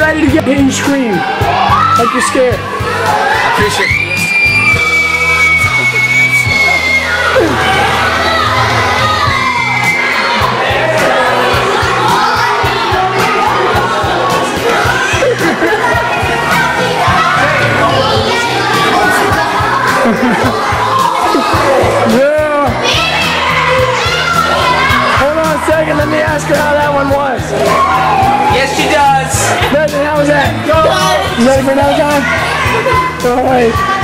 ready to get hit and scream. Like you're scared. Appreciate it. Yeah. You ready for another time? All right.